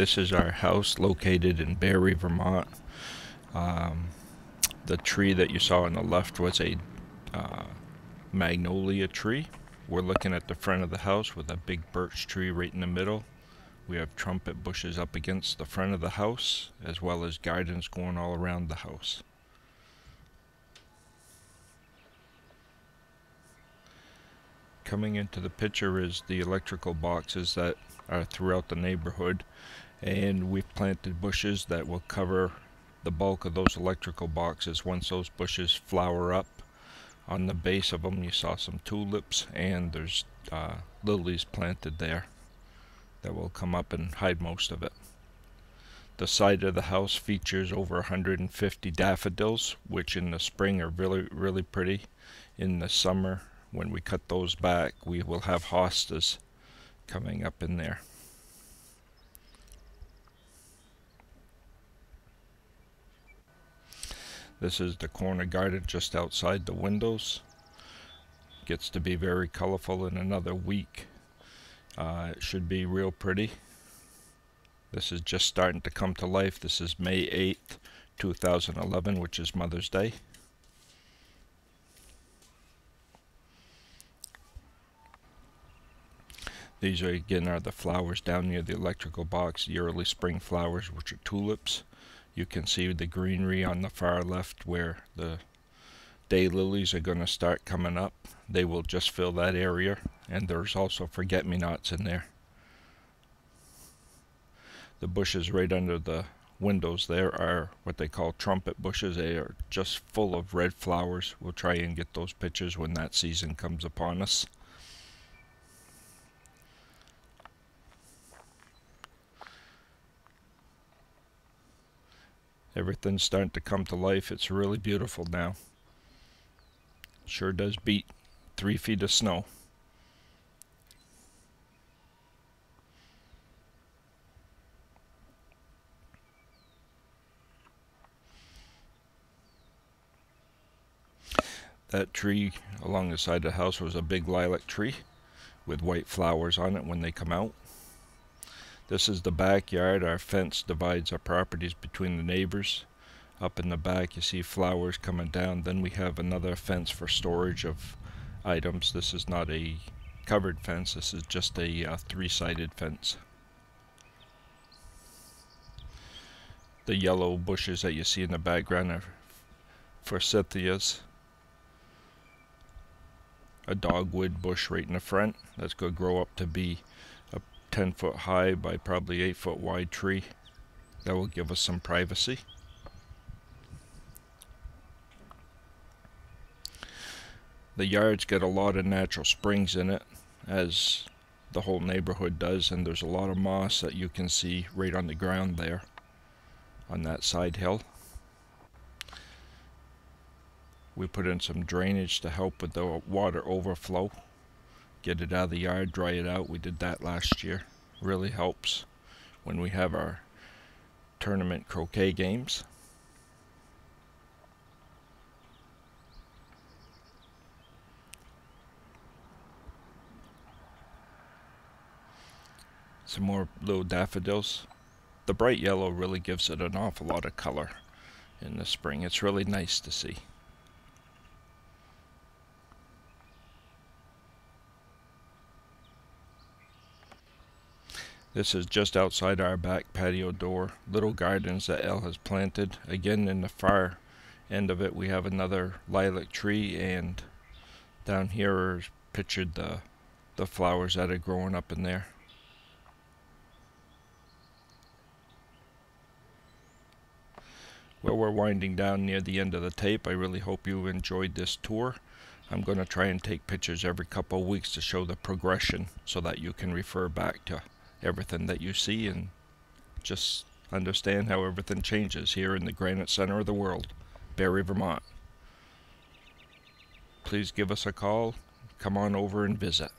This is our house located in Barre, Vermont. Um, the tree that you saw on the left was a uh, magnolia tree. We're looking at the front of the house with a big birch tree right in the middle. We have trumpet bushes up against the front of the house, as well as gardens going all around the house. Coming into the picture is the electrical boxes that are throughout the neighborhood and we've planted bushes that will cover the bulk of those electrical boxes. Once those bushes flower up on the base of them you saw some tulips and there's uh, lilies planted there that will come up and hide most of it. The side of the house features over 150 daffodils which in the spring are really really pretty. In the summer when we cut those back we will have hostas coming up in there This is the corner garden just outside the windows. Gets to be very colorful in another week. Uh, it should be real pretty. This is just starting to come to life. This is May 8th, 2011, which is Mother's Day. These are again are the flowers down near the electrical box, the early spring flowers, which are tulips. You can see the greenery on the far left where the daylilies are going to start coming up. They will just fill that area and there's also forget-me-nots in there. The bushes right under the windows there are what they call trumpet bushes. They are just full of red flowers. We'll try and get those pictures when that season comes upon us. Everything's starting to come to life. It's really beautiful now. Sure does beat three feet of snow. That tree along the side of the house was a big lilac tree with white flowers on it when they come out. This is the backyard. Our fence divides our properties between the neighbors. Up in the back you see flowers coming down. Then we have another fence for storage of items. This is not a covered fence. This is just a uh, three-sided fence. The yellow bushes that you see in the background are forsythias. A dogwood bush right in the front. That's going to grow up to be 10 foot high by probably 8 foot wide tree. That will give us some privacy. The yards get a lot of natural springs in it, as the whole neighborhood does, and there's a lot of moss that you can see right on the ground there on that side hill. We put in some drainage to help with the water overflow get it out of the yard, dry it out. We did that last year. Really helps when we have our tournament croquet games. Some more little daffodils. The bright yellow really gives it an awful lot of color in the spring. It's really nice to see. This is just outside our back patio door. Little gardens that Elle has planted. Again, in the far end of it, we have another lilac tree, and down here is pictured the the flowers that are growing up in there. Well, we're winding down near the end of the tape. I really hope you enjoyed this tour. I'm going to try and take pictures every couple of weeks to show the progression so that you can refer back to everything that you see and just understand how everything changes here in the granite center of the world, Barre, Vermont. Please give us a call. Come on over and visit.